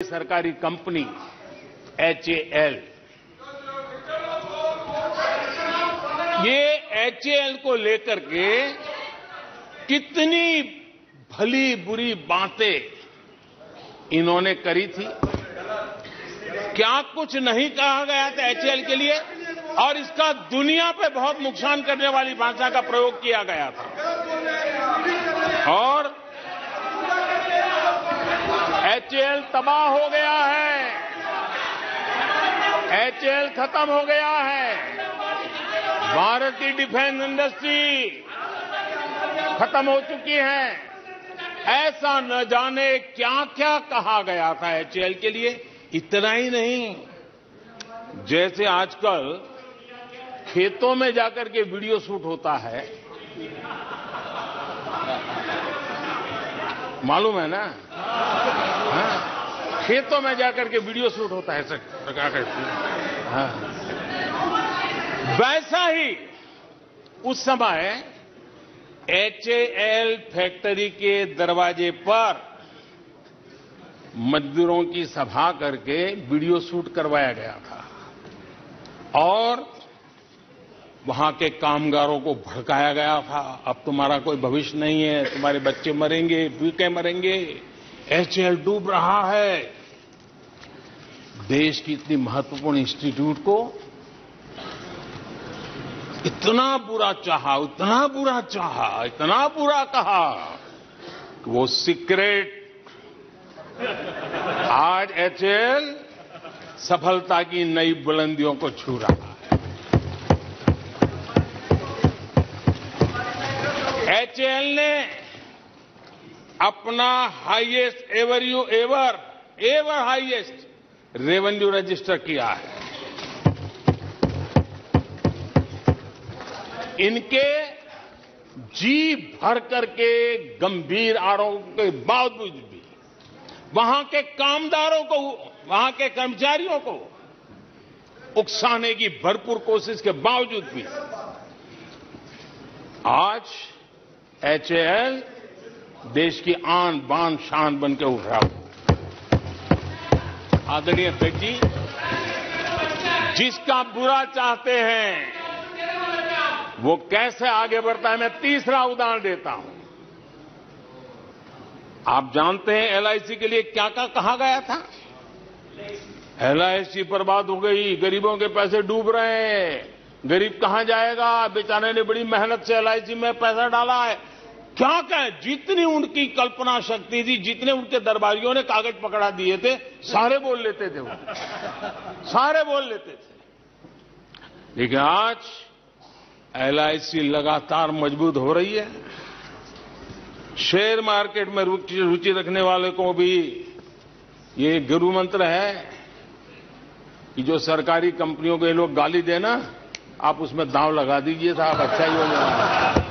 सरकारी company HAL ये HAL को लेकर के कितनी भली बुरी बातें इन्होंने करी थी। क्या कुछ नहीं कहा गया था एचएएल के लिए? और इसका दुनिया पे बहुत नुकसान करने वाली भाषा का प्रयोग किया गया था। और एचएएल तबाह हो गया है। एचएएल खत्म हो गया है। भारत की डिफेंस इंडस्ट्री खत्म हो चुकी है। ऐसा न जाने क्या क्या कहा गया था एचएएल के लिए। इतना ही नहीं, जैसे आजकल खेतों में जाकर के वीडियो शूट होता है। मालूम है ना? हाँ? खेतों में जाकर के वीडियो शूट होता है, ऐसा हाँ। वैसा ही उस समय एचएएल फैक्ट्री के दरवाजे पर मजदूरों की सभा करके वीडियो शूट करवाया गया था और वहाँ के कामगारों को भड़काया गया था अब तुम्हारा कोई भविष्य नहीं है, तुम्हारे बच्चे मरेंगे भूखे मरेंगे एचएल डूब रहा है। देश की इतनी महत्वपूर्ण इंस्टीट्यूट को इतना बुरा चाहा, इतना बुरा चाहा, इतना बुरा कहा कि वो सीक्रेट। आज एचएल सफलता की नई बुलंदियों को छू रहा है। एचएल ने अपना highest ever you ever ever highest revenue register किया है। इनके जी भर करके गंभीर आरोप के बावजूद भी, वहाँ के कामदारों को, वहाँ के कर्मचारियों को उकसाने की भरपूर कोशिश के बावजूद भी, आज एचएएल देश की आन बान शान बन के उठ रहा हूँ। आदरणीय अध्यक्ष जी, जिसका बुरा चाहते हैं, वो कैसे आगे बढ़ता है, मैं तीसरा उदाहरण देता हूँ। आप जानते हैं एलआईसी के लिए क्या क्या कहा गया था? एलआईसी बर्बाद हो गई, गरीबों के पैसे डूब रहे हैं। गरीब कहाँ जाएगा? बेचारे ने बड़ी मेहनत से एलआईसी में पैसा डाला है। क्या कहें जितनी उनकी कल्पना शक्ति थी, जितने उनके दरबारियों ने कागज़ पकड़ा दिए थे, सारे बोल लेते थे वो। सारे बोल लेते थे। लेकिन आज एलआईसी लगातार मज़बूत हो रही है। शेयर मार्केट में रुचि रखने वाले को भी ये गुरु मंत्र है कि जो सरकारी कंपनियों के लोग गाली देना, आप उसमें दांव लगा दीजिए, साहब अच्छा ही हो जाएगा।